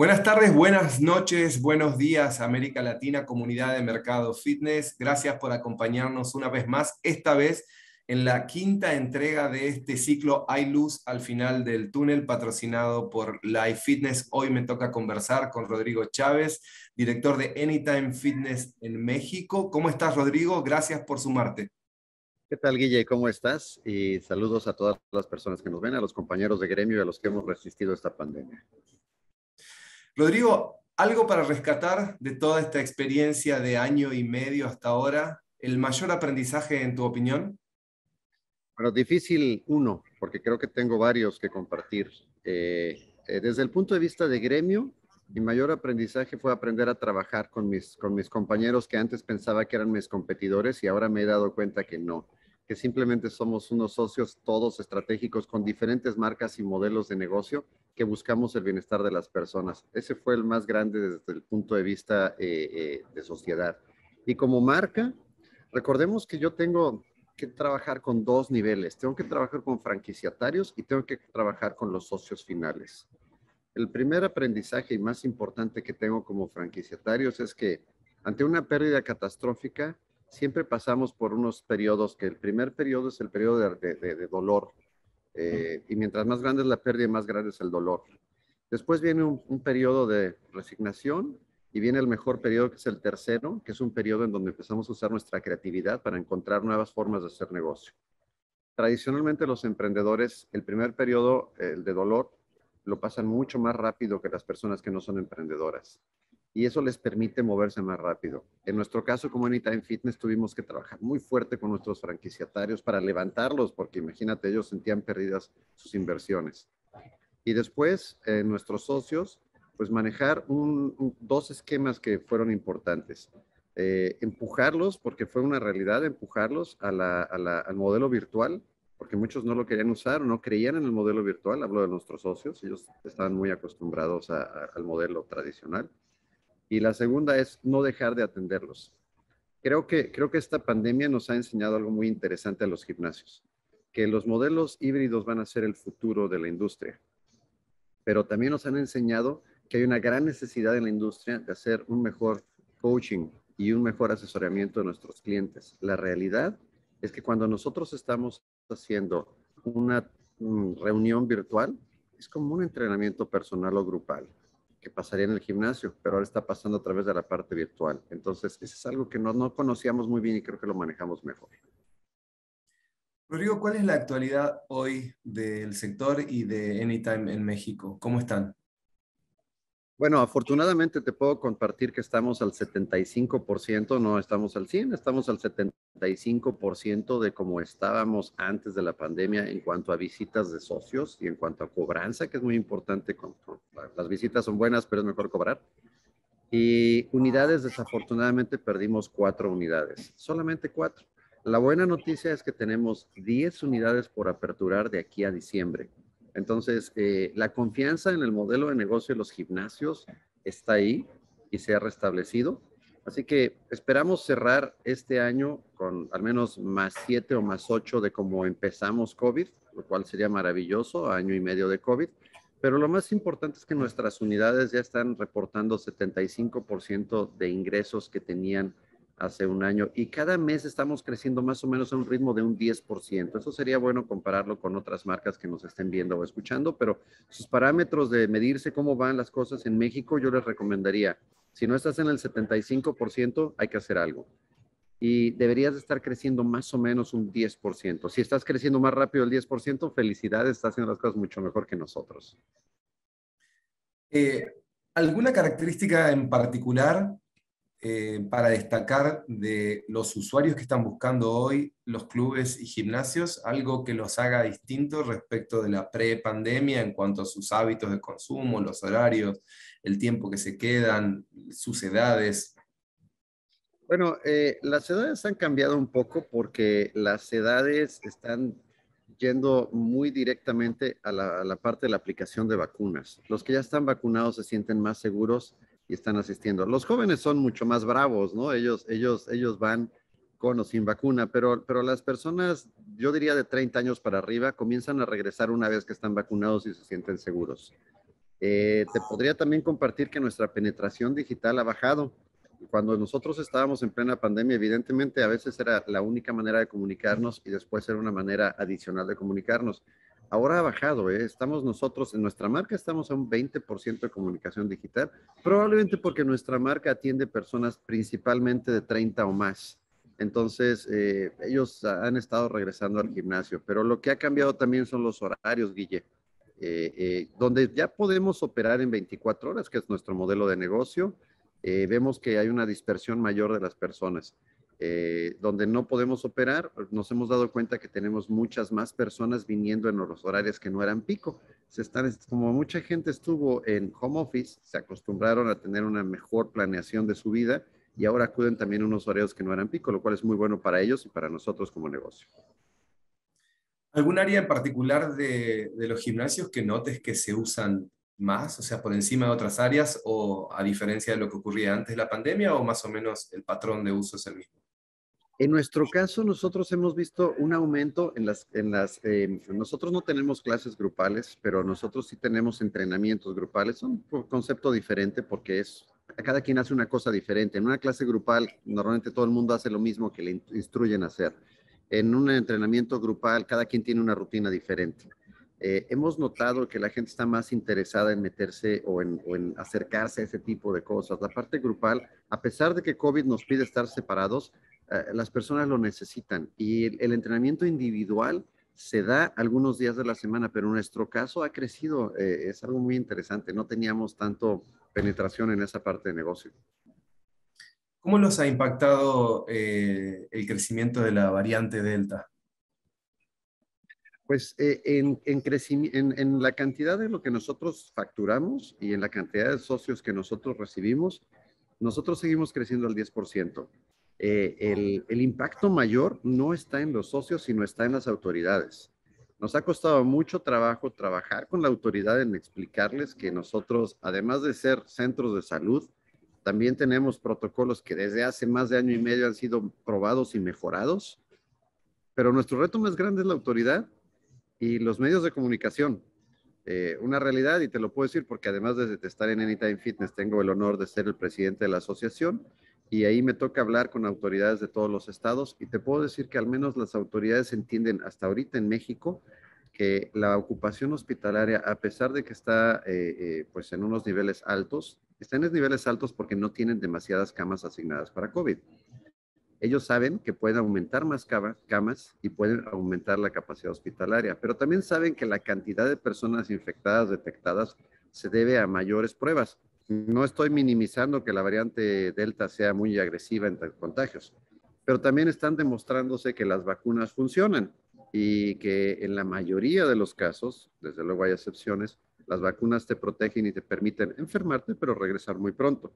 Buenas tardes, buenas noches, buenos días, América Latina, comunidad de mercado fitness. Gracias por acompañarnos una vez más, esta vez en la quinta entrega de este ciclo Hay Luz al final del túnel, patrocinado por Live Fitness. Hoy me toca conversar con Rodrigo Chávez, director de Anytime Fitness en México. ¿Cómo estás, Rodrigo? Gracias por sumarte. ¿Qué tal, Guille? ¿Cómo estás? Y saludos a todas las personas que nos ven, a los compañeros de gremio y a los que hemos resistido esta pandemia. Rodrigo, algo para rescatar de toda esta experiencia de año y medio hasta ahora, el mayor aprendizaje en tu opinión? Bueno, difícil uno, porque creo que tengo varios que compartir. Eh, eh, desde el punto de vista de gremio, mi mayor aprendizaje fue aprender a trabajar con mis, con mis compañeros que antes pensaba que eran mis competidores y ahora me he dado cuenta que no que simplemente somos unos socios todos estratégicos con diferentes marcas y modelos de negocio que buscamos el bienestar de las personas. Ese fue el más grande desde el punto de vista eh, eh, de sociedad. Y como marca, recordemos que yo tengo que trabajar con dos niveles. Tengo que trabajar con franquiciatarios y tengo que trabajar con los socios finales. El primer aprendizaje y más importante que tengo como franquiciatarios es que ante una pérdida catastrófica, siempre pasamos por unos periodos, que el primer periodo es el periodo de, dolor, eh, y mientras más grande es la pérdida, más grande es el dolor. Después viene un, periodo de resignación y viene el mejor periodo, que es el tercero, que es un periodo en donde empezamos a usar nuestra creatividad para encontrar nuevas formas de hacer negocio. Tradicionalmente los emprendedores, el primer periodo, el de dolor, lo pasan mucho más rápido que las personas que no son emprendedoras y eso les permite moverse más rápido. En nuestro caso, como Anytime Fitness, tuvimos que trabajar muy fuerte con nuestros franquiciatarios para levantarlos, porque imagínate, ellos sentían perdidas sus inversiones. Y después, eh, nuestros socios, pues manejar dos esquemas que fueron importantes. Eh, empujarlos, porque fue una realidad, empujarlos al modelo virtual, porque muchos no lo querían usar o no creían en el modelo virtual, hablo de nuestros socios, ellos estaban muy acostumbrados al modelo tradicional y la segunda es no dejar de atenderlos. Creo que, creo que esta pandemia nos ha enseñado algo muy interesante a los gimnasios, que los modelos híbridos van a ser el futuro de la industria, pero también nos han enseñado que hay una gran necesidad en la industria de hacer un mejor coaching y un mejor asesoramiento de nuestros clientes. La realidad es que cuando nosotros estamos haciendo una mm, reunión virtual, es como un entrenamiento personal o grupal que pasaría en el gimnasio, pero ahora está pasando a través de la parte virtual. Entonces, eso es algo que no, no conocíamos muy bien y creo que lo manejamos mejor. Rodrigo, ¿cuál es la actualidad hoy del sector y de Anytime en México? ¿Cómo están? Bueno, afortunadamente te puedo compartir que estamos al 75%, no estamos al 100, estamos al 75% de como estábamos antes de la pandemia en cuanto a visitas de socios y en cuanto a cobranza, que es muy importante. Las visitas son buenas, pero es mejor cobrar. Y unidades, desafortunadamente perdimos cuatro unidades, solamente cuatro. La buena noticia es que tenemos 10 unidades por aperturar de aquí a diciembre. Entonces, eh, la confianza en el modelo de negocio de los gimnasios está ahí y se ha restablecido. Así que esperamos cerrar este año con al menos más siete o más ocho de cómo empezamos COVID, lo cual sería maravilloso, año y medio de COVID. Pero lo más importante es que nuestras unidades ya están reportando 75% de ingresos que tenían hace un año y cada mes estamos creciendo más o menos a un ritmo de un 10%. Eso sería bueno compararlo con otras marcas que nos estén viendo o escuchando, pero sus parámetros de medirse cómo van las cosas en México, yo les recomendaría, si no estás en el 75%, hay que hacer algo. Y deberías estar creciendo más o menos un 10%. Si estás creciendo más rápido el 10%, felicidades, estás haciendo las cosas mucho mejor que nosotros. Eh, ¿Alguna característica en particular eh, para destacar de los usuarios que están buscando hoy los clubes y gimnasios, algo que los haga distintos respecto de la pre-pandemia en cuanto a sus hábitos de consumo, los horarios, el tiempo que se quedan, sus edades? Bueno, eh, las edades han cambiado un poco porque las edades están yendo muy directamente a la, a la parte de la aplicación de vacunas. Los que ya están vacunados se sienten más seguros y están asistiendo. Los jóvenes son mucho más bravos, ¿no? Ellos, ellos, ellos van con o sin vacuna, pero, pero las personas, yo diría de 30 años para arriba, comienzan a regresar una vez que están vacunados y se sienten seguros. Eh, te podría también compartir que nuestra penetración digital ha bajado. Cuando nosotros estábamos en plena pandemia, evidentemente a veces era la única manera de comunicarnos y después era una manera adicional de comunicarnos. Ahora ha bajado, ¿eh? estamos nosotros, en nuestra marca estamos a un 20% de comunicación digital, probablemente porque nuestra marca atiende personas principalmente de 30 o más. Entonces, eh, ellos han estado regresando al gimnasio, pero lo que ha cambiado también son los horarios, Guille, eh, donde ya podemos operar en 24 horas, que es nuestro modelo de negocio. vemos que hay una dispersión mayor de las personas. Eh, donde no podemos operar, nos hemos dado cuenta que tenemos muchas más personas viniendo en los horarios que no eran pico. Se están, como mucha gente estuvo en home office, se acostumbraron a tener una mejor planeación de su vida y ahora acuden también unos horarios que no eran pico, lo cual es muy bueno para ellos y para nosotros como negocio. ¿Algún área en particular de, de los gimnasios que notes que se usan más, o sea, por encima de otras áreas o a diferencia de lo que ocurría antes de la pandemia o más o menos el patrón de uso es el mismo? En nuestro caso, nosotros hemos visto un aumento en las, en las, em, nosotros no tenemos clases grupales, pero nosotros sí tenemos entrenamientos grupales. Son un concepto diferente porque es, cada quien hace una cosa diferente. En una clase grupal, normalmente todo el mundo hace lo mismo que le instruyen a hacer. En un entrenamiento grupal, cada quien tiene una rutina diferente. Eh, hemos notado que la gente está más interesada en meterse o en, o en, acercarse a ese tipo de cosas. La parte grupal, a pesar de que COVID nos pide estar separados, eh, las personas lo necesitan y el, entrenamiento individual se da algunos días de la semana, pero en nuestro caso ha crecido, eh, es algo muy interesante, no teníamos tanto penetración en esa parte de negocio. ¿Cómo los ha impactado eh, el crecimiento de la variante Delta? Pues en, en, en, la cantidad de lo que nosotros facturamos y en la cantidad de socios que nosotros recibimos, nosotros seguimos creciendo al 10%. Eh, el, impacto mayor no está en los socios, sino está en las autoridades. Nos ha costado mucho trabajo trabajar con la autoridad en explicarles que nosotros, además de ser centros de salud, también tenemos protocolos que desde hace más de año y medio han sido probados y mejorados. Pero nuestro reto más grande es la autoridad y los medios de comunicación. Eh, una realidad, y te lo puedo decir porque además de estar en Anytime Fitness, tengo el honor de ser el presidente de la asociación y ahí me toca hablar con autoridades de todos los estados y te puedo decir que al menos las autoridades entienden hasta ahorita en México que la ocupación hospitalaria, a pesar de que está eh, eh, pues en unos niveles altos, está en niveles altos porque no tienen demasiadas camas asignadas para COVID. Ellos saben que pueden aumentar más camas y pueden aumentar la capacidad hospitalaria, pero también saben que la cantidad de personas infectadas detectadas se debe a mayores pruebas no estoy minimizando que la variante Delta sea muy agresiva en contagios, pero también están demostrándose que las vacunas funcionan y que en la mayoría de los casos, desde luego hay excepciones, las vacunas te protegen y te permiten enfermarte, pero regresar muy pronto.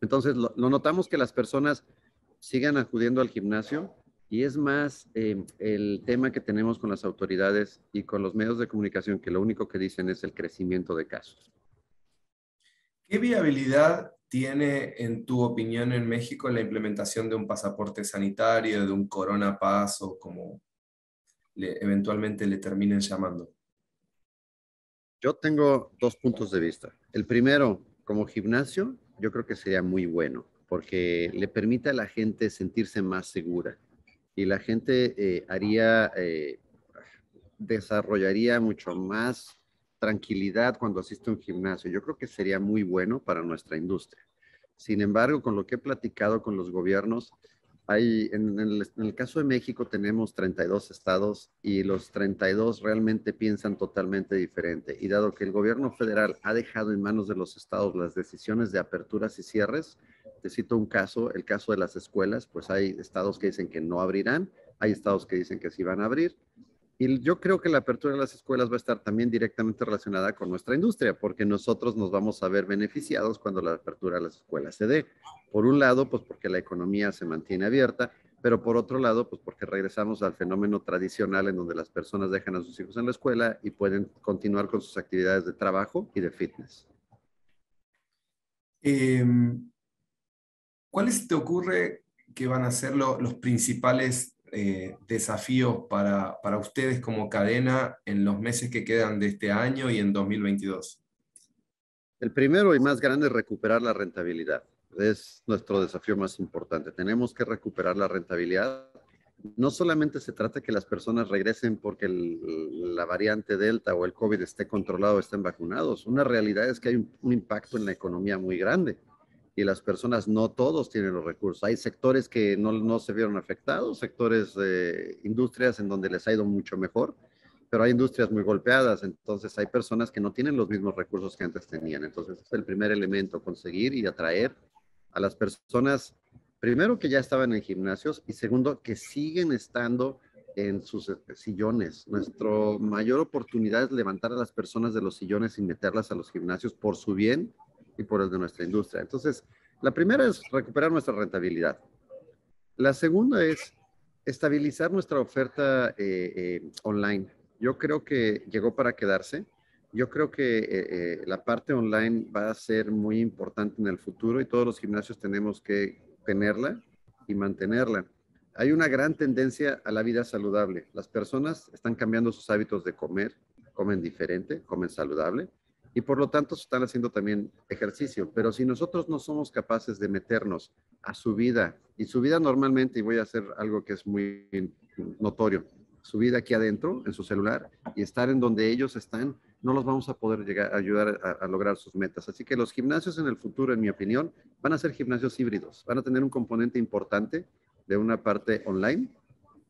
Entonces, lo, notamos que las personas sigan acudiendo al gimnasio y es más eh, el tema que tenemos con las autoridades y con los medios de comunicación que lo único que dicen es el crecimiento de casos. ¿Qué viabilidad tiene, en tu opinión, en México la implementación de un pasaporte sanitario, de un Corona Pass o como eventualmente le terminen llamando? Yo tengo dos puntos de vista. El primero, como gimnasio, yo creo que sería muy bueno porque le permite a la gente sentirse más segura y la gente eh, haría, eh, desarrollaría mucho más tranquilidad cuando asiste a un gimnasio. Yo creo que sería muy bueno para nuestra industria. Sin embargo, con lo que he platicado con los gobiernos, hay, en, el, caso de México tenemos 32 estados y los 32 realmente piensan totalmente diferente. Y dado que el gobierno federal ha dejado en manos de los estados las decisiones de aperturas y cierres, te cito un caso, el caso de las escuelas, pues hay estados que dicen que no abrirán, hay estados que dicen que sí van a abrir y yo creo que la apertura de las escuelas va a estar también directamente relacionada con nuestra industria, porque nosotros nos vamos a ver beneficiados cuando la apertura de las escuelas se dé. Por un lado, pues porque la economía se mantiene abierta, pero por otro lado, pues porque regresamos al fenómeno tradicional en donde las personas dejan a sus hijos en la escuela y pueden continuar con sus actividades de trabajo y de fitness. Em, ¿Cuál te ocurre qué van a ser los principales eh, desafíos para, para ustedes como cadena en los meses que quedan de este año y en 2022? El primero y más grande es recuperar la rentabilidad. Es nuestro desafío más importante. Tenemos que recuperar la rentabilidad no solamente se trata que las personas regresen porque la variante Delta o el COVID esté controlado, estén vacunados. Una realidad es que hay un, impacto en la economía muy grande y las personas no todos tienen los recursos. Hay sectores que no, se vieron afectados, sectores de industrias en donde les ha ido mucho mejor, pero hay industrias muy golpeadas, entonces hay personas que no tienen los mismos recursos que antes tenían. Entonces, es el primer elemento, conseguir y atraer a las personas primero que ya estaban en gimnasios y segundo que siguen estando en sus este, sillones. Nuestra mayor oportunidad es levantar a las personas de los sillones y meterlas a los gimnasios por su bien y por el de nuestra industria. Entonces, la primera es recuperar nuestra rentabilidad. La segunda es estabilizar nuestra oferta eh, eh, online. Yo creo que llegó para quedarse. Yo creo que eh, la parte online va a ser muy importante en el futuro y todos los gimnasios tenemos que tenerla y mantenerla. Hay una gran tendencia a la vida saludable. Las personas están cambiando sus hábitos de comer, comen diferente, comen saludable y por lo tanto están haciendo también ejercicio. Pero si nosotros no somos capaces de meternos a su vida y su vida normalmente, y voy a hacer algo que es muy notorio, su vida aquí adentro, en su celular, y estar en donde ellos están, no los vamos a poder llegar a ayudar a, lograr sus metas. Así que los gimnasios en el futuro, en mi opinión, van a ser gimnasios híbridos. Van a tener un componente importante de una parte online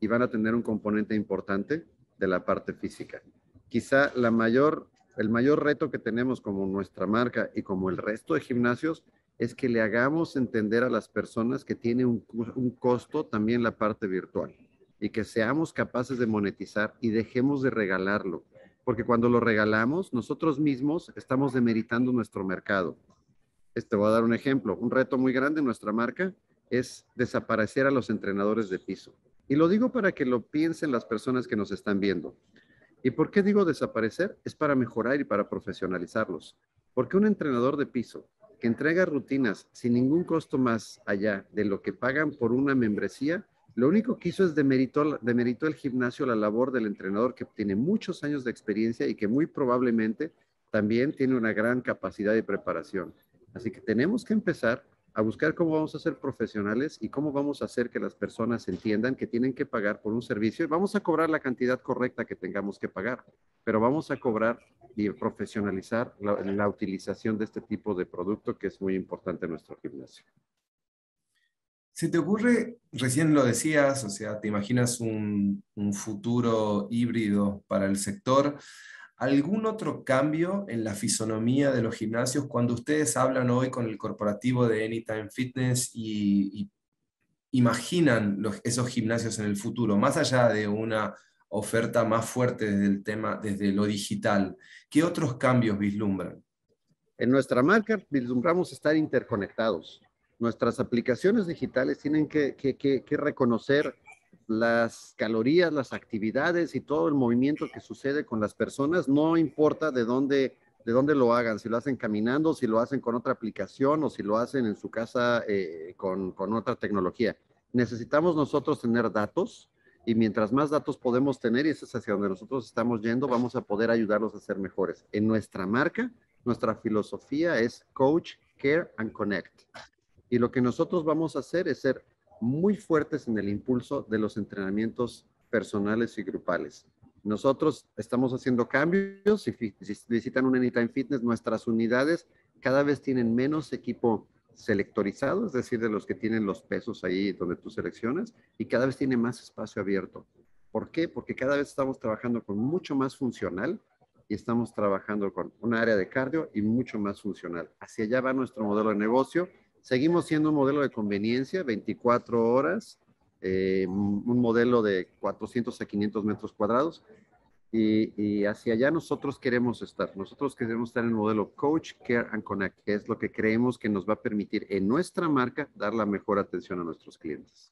y van a tener un componente importante de la parte física. Quizá la mayor, el mayor reto que tenemos como nuestra marca y como el resto de gimnasios es que le hagamos entender a las personas que tiene un, costo también la parte virtual y que seamos capaces de monetizar y dejemos de regalarlo porque cuando lo regalamos, nosotros mismos estamos demeritando nuestro mercado. Este voy a dar un ejemplo. Un reto muy grande en nuestra marca es desaparecer a los entrenadores de piso. Y lo digo para que lo piensen las personas que nos están viendo. ¿Y por qué digo desaparecer? Es para mejorar y para profesionalizarlos. Porque un entrenador de piso que entrega rutinas sin ningún costo más allá de lo que pagan por una membresía, lo único que hizo es demeritó, demeritó el gimnasio la labor del entrenador que tiene muchos años de experiencia y que muy probablemente también tiene una gran capacidad de preparación. Así que tenemos que empezar a buscar cómo vamos a ser profesionales y cómo vamos a hacer que las personas entiendan que tienen que pagar por un servicio. Vamos a cobrar la cantidad correcta que tengamos que pagar, pero vamos a cobrar y profesionalizar la, utilización de este tipo de producto que es muy importante en nuestro gimnasio. ¿Se te ocurre, recién lo decías, o sea, te imaginas un, futuro híbrido para el sector, algún otro cambio en la fisonomía de los gimnasios cuando ustedes hablan hoy con el corporativo de Anytime Fitness y, imaginan esos gimnasios en el futuro, más allá de una oferta más fuerte desde el tema, desde lo digital, ¿qué otros cambios vislumbran? En nuestra marca vislumbramos estar interconectados nuestras aplicaciones digitales tienen que, reconocer las calorías, las actividades y todo el movimiento que sucede con las personas, no importa de dónde, de dónde lo hagan, si lo hacen caminando, si lo hacen con otra aplicación o si lo hacen en su casa eh, con, con otra tecnología. Necesitamos nosotros tener datos y mientras más datos podemos tener, y eso es hacia donde nosotros estamos yendo, vamos a poder ayudarlos a ser mejores. En nuestra marca, nuestra filosofía es Coach, Care and Connect. Y lo que nosotros vamos a hacer es ser muy fuertes en el impulso de los entrenamientos personales y grupales. Nosotros estamos haciendo cambios. Si, visitan un Anytime Fitness, nuestras unidades cada vez tienen menos equipo selectorizado, es decir, de los que tienen los pesos ahí donde tú seleccionas, y cada vez tiene más espacio abierto. ¿Por qué? Porque cada vez estamos trabajando con mucho más funcional y estamos trabajando con un área de cardio y mucho más funcional. Hacia allá va nuestro modelo de negocio Seguimos siendo un modelo de conveniencia, 24 horas, eh, un modelo de 400 a 500 metros cuadrados. Y, hacia allá nosotros queremos estar. Nosotros queremos estar en el modelo Coach, Care and Connect, que es lo que creemos que nos va a permitir en nuestra marca dar la mejor atención a nuestros clientes.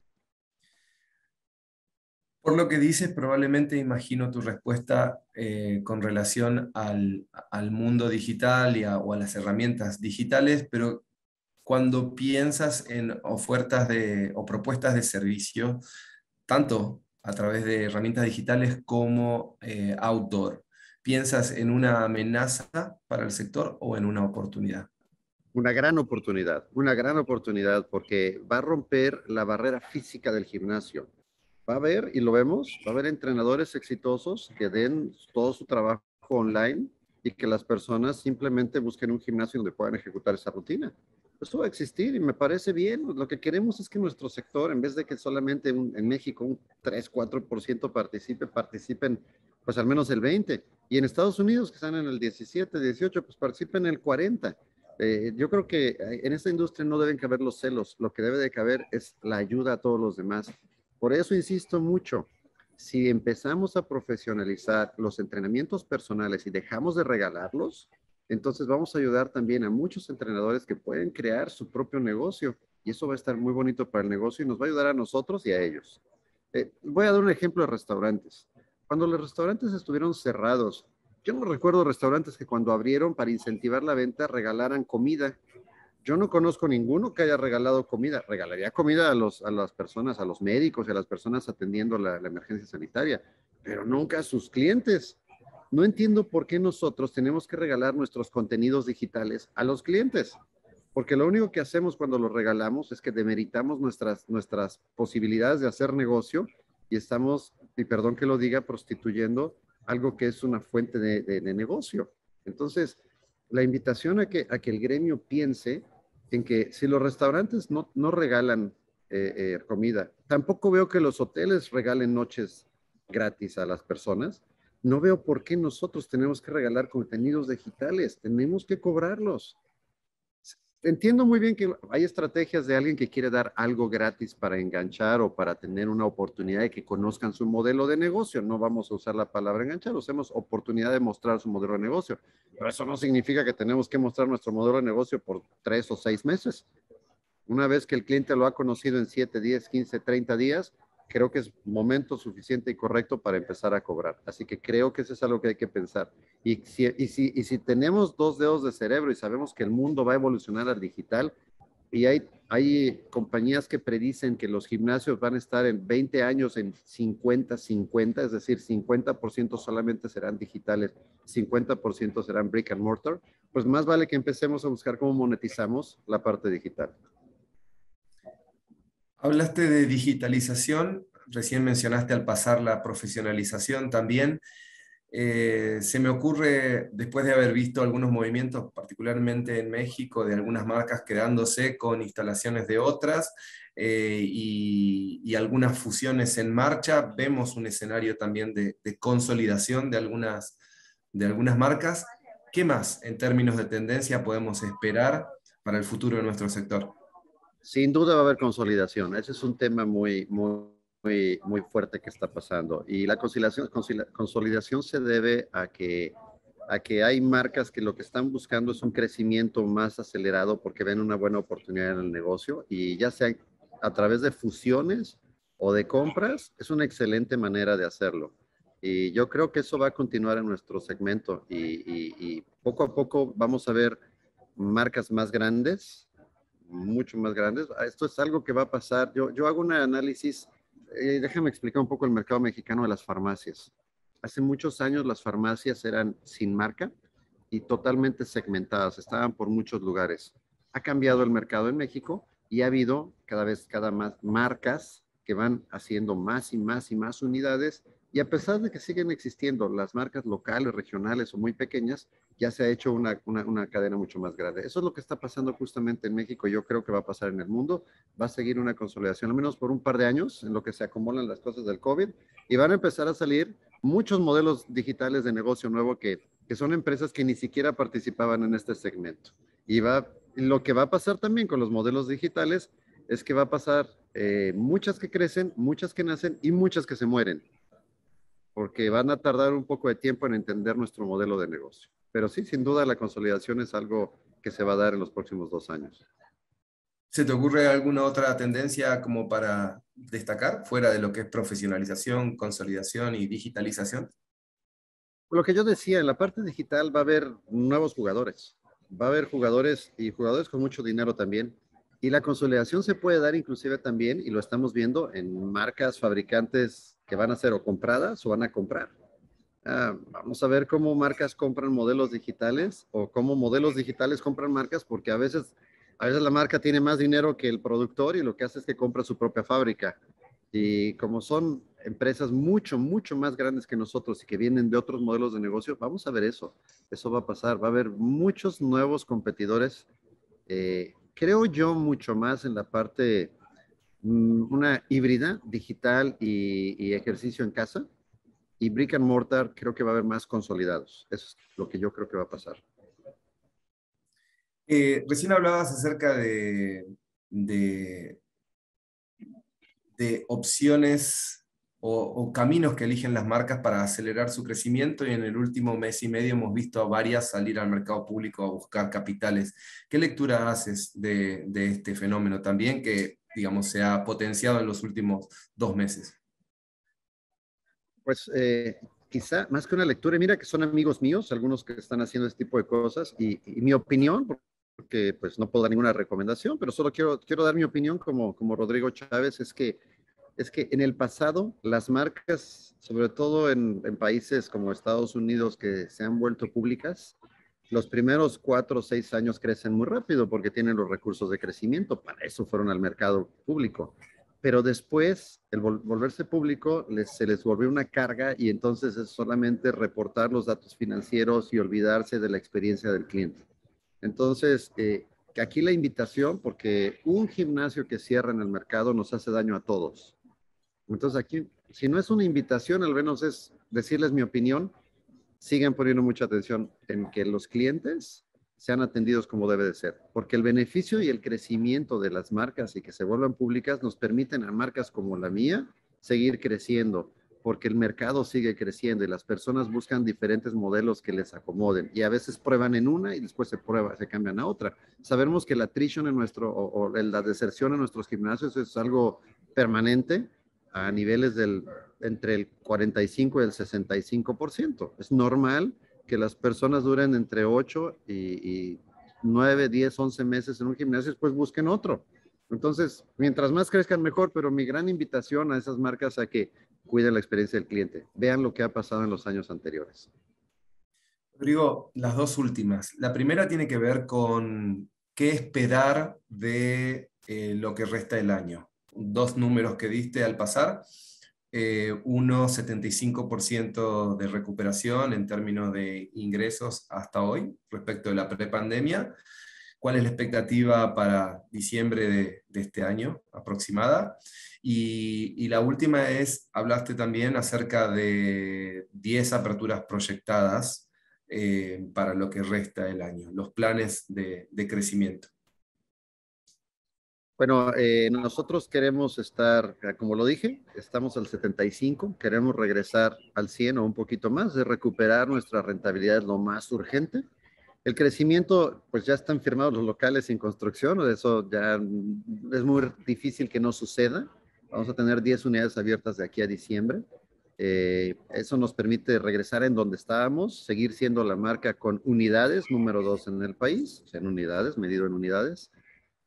Por lo que dices, probablemente imagino tu respuesta eh, con relación al, mundo digital y o a las herramientas digitales, pero cuando piensas en ofertas de, o propuestas de servicio, tanto a través de herramientas digitales como eh, outdoor? ¿Piensas en una amenaza para el sector o en una oportunidad? Una gran oportunidad, una gran oportunidad porque va a romper la barrera física del gimnasio. Va a haber, y lo vemos, va a haber entrenadores exitosos que den todo su trabajo online y que las personas simplemente busquen un gimnasio donde puedan ejecutar esa rutina. Eso va a existir y me parece bien. Lo que queremos es que nuestro sector, en vez de que solamente en México un 3, 4% participe, participen pues al menos el 20%. Y en Estados Unidos, que están en el 17, 18, pues participen en el 40%. Eh, yo creo que eh, en esta industria no deben caber los celos, lo que debe de caber es la ayuda a todos los demás. Por eso insisto mucho, si empezamos a profesionalizar los entrenamientos personales y dejamos de regalarlos, entonces vamos a ayudar también a muchos entrenadores que pueden crear su propio negocio y eso va a estar muy bonito para el negocio y nos va a ayudar a nosotros y a ellos. Eh, voy a dar un ejemplo de restaurantes. Cuando los restaurantes estuvieron cerrados yo no recuerdo restaurantes que cuando abrieron para incentivar la venta regalaran comida. Yo no conozco ninguno que haya regalado comida. Regalaría comida a, los, las personas, a los médicos y a las personas atendiendo la, la emergencia sanitaria, pero nunca a sus clientes. No entiendo por qué nosotros tenemos que regalar nuestros contenidos digitales a los clientes, porque lo único que hacemos cuando los regalamos es que demeritamos nuestras, nuestras posibilidades de hacer negocio y estamos, y perdón que lo diga, prostituyendo algo que es una fuente de, negocio. Entonces, la invitación a que, a que el gremio piense en que si los restaurantes no, no regalan eh, eh, comida, tampoco veo que los hoteles regalen noches gratis a las personas, no veo por qué nosotros tenemos que regalar contenidos digitales, tenemos que cobrarlos entiendo muy bien que hay estrategias de alguien que quiere dar algo gratis para enganchar o para tener una oportunidad de que conozcan su modelo de negocio. No vamos a usar la palabra enganchar, usemos oportunidad de mostrar su modelo de negocio. Pero eso no significa que tenemos que mostrar nuestro modelo de negocio por tres o seis meses. Una vez que el cliente lo ha conocido en 7, 10, 15, 30 días, creo que es momento suficiente y correcto para empezar a cobrar. Así que creo que eso es algo que hay que pensar. Y si, y si, y si tenemos dos dedos de cerebro y sabemos que el mundo va a evolucionar al digital, y hay, hay compañías que predicen que los gimnasios van a estar en 20 años en 50-50, es decir, 50% solamente serán digitales, 50% serán brick and mortar, pues más vale que empecemos a buscar cómo monetizamos la parte digital. Hablaste de digitalización, recién mencionaste al pasar la profesionalización también. Eh, se me ocurre, después de haber visto algunos movimientos, particularmente en México, de algunas marcas quedándose con instalaciones de otras eh, y, algunas fusiones en marcha, vemos un escenario también de, de, consolidación de algunas, de algunas marcas. ¿Qué más en términos de tendencia podemos esperar para el futuro de nuestro sector? Sin duda va a haber consolidación. Ese es un tema muy, muy, muy, fuerte que está pasando. Y la consolidación, se debe a que, a que hay marcas que lo que están buscando es un crecimiento más acelerado porque ven una buena oportunidad en el negocio y ya sea a través de fusiones o de compras, es una excelente manera de hacerlo. Y yo creo que eso va a continuar en nuestro segmento y poco a poco vamos a ver marcas más grandes mucho más grandes. Ah, esto es algo que va a pasar. Yo, yo hago un análisis, eh, déjame explicar un poco el mercado mexicano de las farmacias. Hace muchos años las farmacias eran sin marca y totalmente segmentadas, estaban por muchos lugares. Ha cambiado el mercado en México y ha habido cada vez cada más marcas que van haciendo más y más y más unidades y a pesar de que siguen existiendo las marcas locales, regionales o muy pequeñas, ya se ha hecho una, una, cadena mucho más grande. Eso es lo que está pasando justamente en México. Yo creo que va a pasar en el mundo. Va a seguir una consolidación, al menos por un par de años, en lo que se acumulan las cosas del COVID. Y van a empezar a salir muchos modelos digitales de negocio nuevo que, que son empresas que ni siquiera participaban en este segmento. Y va, lo que va a pasar también con los modelos digitales es que va a pasar eh, muchas que crecen, muchas que nacen y muchas que se mueren porque van a tardar un poco de tiempo en entender nuestro modelo de negocio. Pero sí, sin duda la consolidación es algo que se va a dar en los próximos dos años. ¿Se te ocurre alguna otra tendencia como para destacar fuera de lo que es profesionalización, consolidación y digitalización? Lo que yo decía, en la parte digital va a haber nuevos jugadores. va a haber jugadores y jugadores con mucho dinero también. Y la consolidación se puede dar inclusive también, y lo estamos viendo en marcas, fabricantes que van a ser o compradas o van a comprar. Ah, vamos a ver cómo marcas compran modelos digitales o cómo modelos digitales compran marcas, porque a veces, a veces la marca tiene más dinero que el productor y lo que hace es que compra su propia fábrica. Y como son empresas mucho, mucho más grandes que nosotros y que vienen de otros modelos de negocio, vamos a ver eso. Eso va a pasar. Va a haber muchos nuevos competidores. Eh, creo yo mucho más en la parte, mm, una híbrida digital y, ejercicio en casa. Y brick and mortar creo que va a haber más consolidados. Eso es lo que yo creo que va a pasar. Eh, recién hablabas acerca de, de opciones o, caminos que eligen las marcas para acelerar su crecimiento y en el último mes y medio hemos visto a varias salir al mercado público a buscar capitales. ¿Qué lectura haces de, este fenómeno también que, digamos, se ha potenciado en los últimos dos meses? Pues eh, quizá más que una lectura, mira que son amigos míos, algunos que están haciendo este tipo de cosas y, y mi opinión, porque pues no puedo dar ninguna recomendación, pero solo quiero, quiero dar mi opinión como, como Rodrigo Chávez, es que, es que en el pasado las marcas, sobre todo en, en países como Estados Unidos que se han vuelto públicas, los primeros cuatro o seis años crecen muy rápido porque tienen los recursos de crecimiento, para eso fueron al mercado público. Pero después, el volverse público, se les volvió una carga y entonces es solamente reportar los datos financieros y olvidarse de la experiencia del cliente. Entonces, eh, aquí la invitación, porque un gimnasio que cierra en el mercado nos hace daño a todos. Entonces, aquí, si no es una invitación, al menos es decirles mi opinión, sigan poniendo mucha atención en que los clientes sean atendidos como debe de ser, porque el beneficio y el crecimiento de las marcas y que se vuelvan públicas nos permiten a marcas como la mía seguir creciendo porque el mercado sigue creciendo y las personas buscan diferentes modelos que les acomoden y a veces prueban en una y después se prueba, se cambian a otra. Sabemos que la attrition en nuestro o, la deserción en nuestros gimnasios es algo permanente a niveles del entre el 45 y el 65%. Es normal que las personas duren entre 8 y, y 9, 10, 11 meses en un gimnasio después busquen otro. Entonces, mientras más crezcan, mejor, pero mi gran invitación a esas marcas a que cuiden la experiencia del cliente. Vean lo que ha pasado en los años anteriores. Rodrigo, las dos últimas. La primera tiene que ver con qué esperar de eh, lo que resta del año. Dos números que diste al pasar. Eh, uno, 75% de recuperación en términos de ingresos hasta hoy respecto de la prepandemia cuál es la expectativa para diciembre de, este año aproximada. Y, la última es, hablaste también acerca de 10 aperturas proyectadas eh, para lo que resta del año, los planes de, crecimiento. Bueno, eh, nosotros queremos estar, como lo dije, estamos al 75, queremos regresar al 100 o un poquito más, de recuperar nuestra rentabilidad es lo más urgente. El crecimiento, pues ya están firmados los locales en construcción, eso ya es muy difícil que no suceda. Vamos a tener 10 unidades abiertas de aquí a diciembre. Eh, eso nos permite regresar en donde estábamos, seguir siendo la marca con unidades, número dos en el país, en unidades, medido en unidades.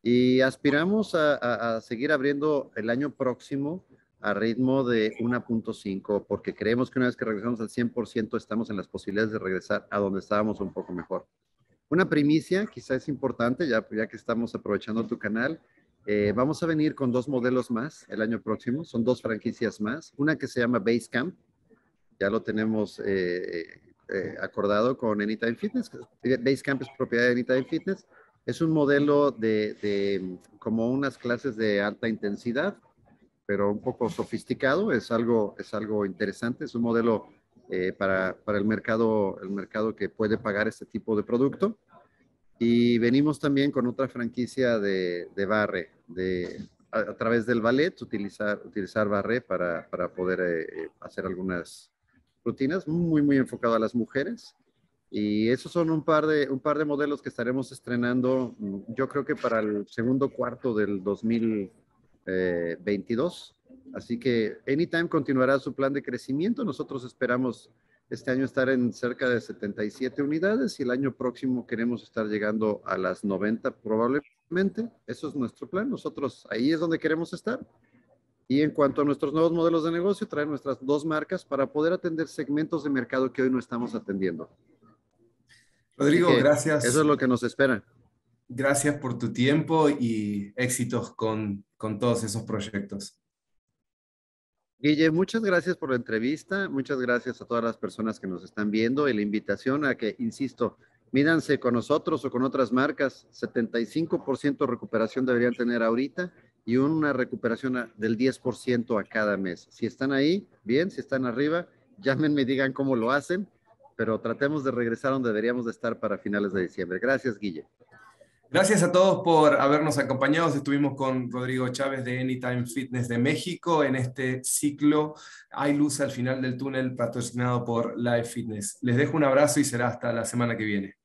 Y aspiramos a, a seguir abriendo el año próximo a ritmo de 1.5, porque creemos que una vez que regresamos al 100%, estamos en las posibilidades de regresar a donde estábamos un poco mejor. Una primicia, quizás es importante, ya, ya que estamos aprovechando tu canal, eh, vamos a venir con dos modelos más el año próximo, son dos franquicias más, una que se llama Basecamp, ya lo tenemos eh, eh, acordado con Anytime Fitness, Basecamp es propiedad de Anytime Fitness, es un modelo de, de como unas clases de alta intensidad, pero un poco sofisticado, es algo, es algo interesante, es un modelo eh, para, para, el, mercado, el mercado que puede pagar este tipo de producto. Y venimos también con otra franquicia de, de barre, de, a, través del ballet, utilizar, utilizar barre para, para poder eh, hacer algunas rutinas, muy, muy enfocado a las mujeres. Y esos son un par, de, un par de modelos que estaremos estrenando, yo creo que para el segundo cuarto del 2022. Así que Anytime continuará su plan de crecimiento. Nosotros esperamos este año estar en cerca de 77 unidades y el año próximo queremos estar llegando a las 90 probablemente. Eso es nuestro plan. Nosotros ahí es donde queremos estar. Y en cuanto a nuestros nuevos modelos de negocio, traer nuestras dos marcas para poder atender segmentos de mercado que hoy no estamos atendiendo. Rodrigo, gracias. Eso es lo que nos espera. Gracias por tu tiempo y éxitos con, con todos esos proyectos. Guille, muchas gracias por la entrevista, muchas gracias a todas las personas que nos están viendo y la invitación a que, insisto, mídanse con nosotros o con otras marcas, 75% de recuperación deberían tener ahorita y una recuperación del 10% a cada mes. Si están ahí, bien, si están arriba, llámenme y digan cómo lo hacen, pero tratemos de regresar donde deberíamos de estar para finales de diciembre. Gracias, Guille. Gracias a todos por habernos acompañado. Estuvimos con Rodrigo Chávez de Anytime Fitness de México en este ciclo Hay luz al final del túnel patrocinado por Live Fitness. Les dejo un abrazo y será hasta la semana que viene.